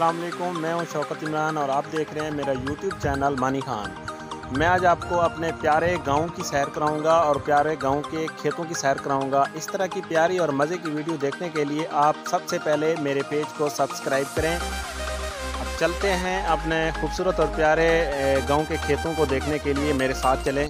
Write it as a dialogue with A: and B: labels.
A: अस्सलाम वालेकुम, मैं हूँ शौकत इमरान और आप देख रहे हैं मेरा यूट्यूब चैनल मानी खान। मैं आज आपको अपने प्यारे गाँव की सैर कराऊँगा और प्यारे गाँव के खेतों की सैर कराऊँगा। इस तरह की प्यारी और मज़े की वीडियो देखने के लिए आप सबसे पहले मेरे पेज को सब्सक्राइब करें। अब चलते हैं अपने खूबसूरत और प्यारे गाँव के खेतों को देखने के लिए मेरे साथ चलें।